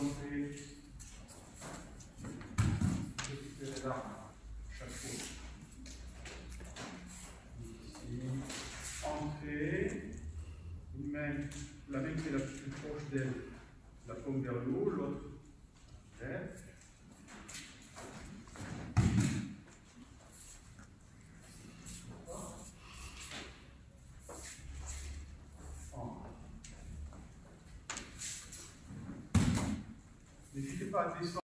volonté récupérer l'arme chaque fois. Ici, entrer, la main qui est la plus proche d'elle, la paume vers le haut, l'autre fazer isso